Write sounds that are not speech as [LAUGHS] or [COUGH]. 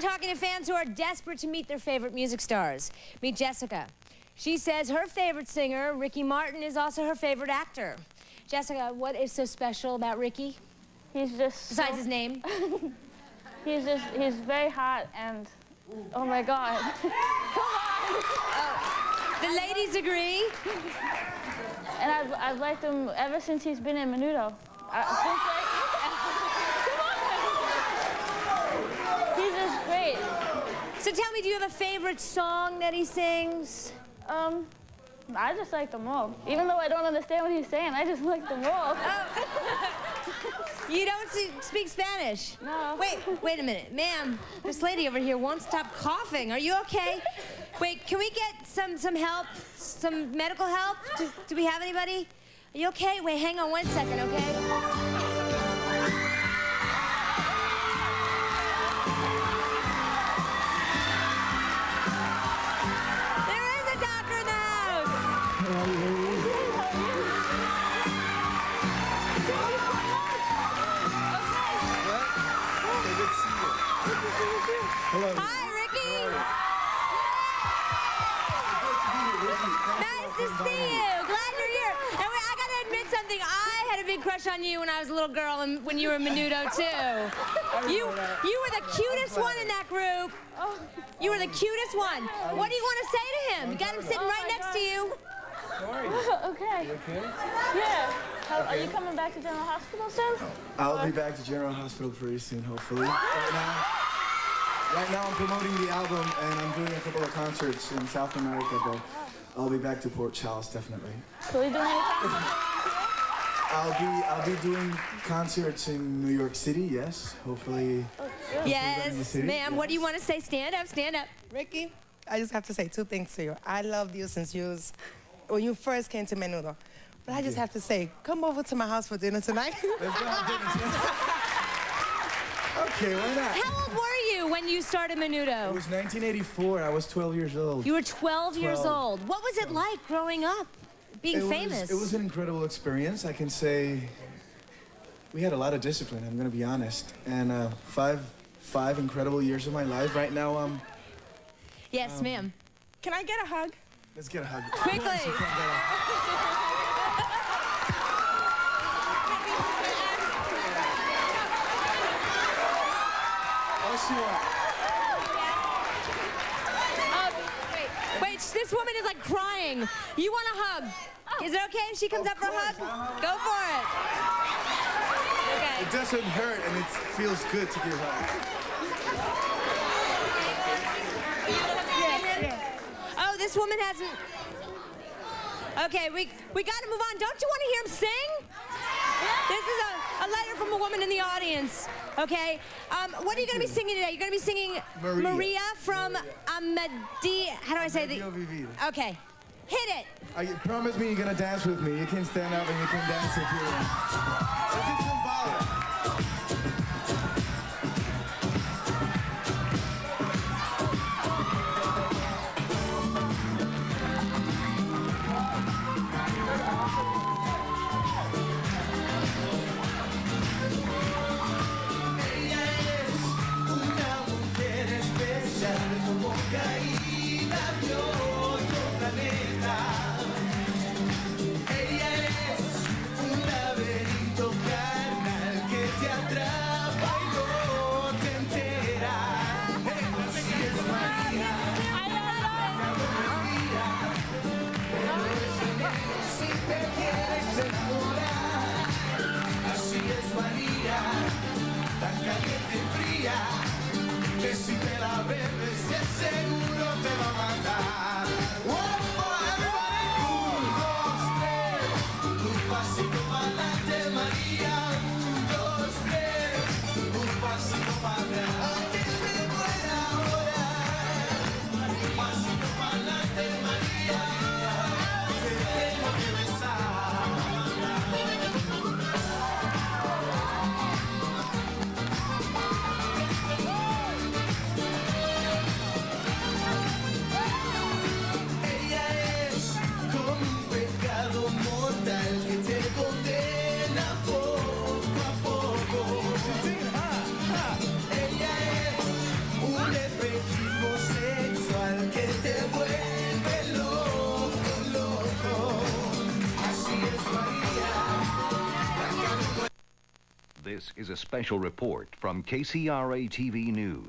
been talking to fans who are desperate to meet their favorite music stars. Meet Jessica. She says her favorite singer, Ricky Martin, is also her favorite actor. Jessica, what is so special about Ricky? He's just Besides so- his name? [LAUGHS] He's just he's very hot and oh my god. [LAUGHS] Come on! Oh. the ladies agree. and I've I've liked him ever since he's been in Menudo. I, since, like, he's just great. So tell me, do you have a favorite song that he sings? Um, I just like them all. Even though I don't understand what he's saying, I just like them all. [LAUGHS] You don't speak Spanish? No. Wait, wait a minute. Ma'am, this lady over here won't stop coughing. Are you okay? Wait, can we get some, some help? Some medical help? Do, do we have anybody? Are you okay? Wait, hang on one second, okay? Hello. Hi, Ricky! Nice to see you. Glad you're here. And wait, I gotta admit something. I had a big crush on you when I was a little girl and when you were Menudo too. You you were the cutest one in that group. You were the cutest one. What do you want to say to him? You got him sitting Oh right next to you. [LAUGHS] okay. Yeah. How, are you coming back to General Hospital soon? I'll be back to General Hospital pretty soon, hopefully. Right now, right now I'm promoting the album and I'm doing a couple of concerts in South America, but I'll be back to Port Charles definitely. So we doing anything? I'll be I'll be doing concerts in New York City, yes. Hopefully. Oh, in the Yes, city, ma'am. What do you want to say? Stand up, stand up. Ricky, I just have to say two things to you. I loved you since you was, when you first came to Menudo. But I just have to say, come over to my house for dinner tonight. Let's go have dinner. [LAUGHS] okay, why not? How old were you when you started Menudo? It was 1984. I was 12 years old. You were 12 years old. What was it like growing up, being it famous? Was, it was an incredible experience. I can say we had a lot of discipline. I'm gonna be honest, and uh, five five incredible years of my life. Right now, um, yes, ma'am. Can I get a hug? Let's get a hug. Quickly. You can't get a- Oh, she want? Uh, wait, wait, this woman is like crying. You want a hug? Is it okay if she comes Of up for a hug? I'll. Go for it. It doesn't hurt, and it feels good to give hug. Oh, this woman hasn't. Okay, we we got to move on. Don't you want to hear him sing? This is a, a letter from a woman in the audience. Okay, um, what are you going to be singing today? You're going to be singing Maria. from Amadi. How do I say the? Okay, hit it. You promise me you're gonna dance with me. You can stand up and you can dance if you want. Let's get some que si te la bebes de seguro te va a matar. One, four, everybody, un, dos, tres, un pasito para adelante, María. This is a special report from KCRA TV News.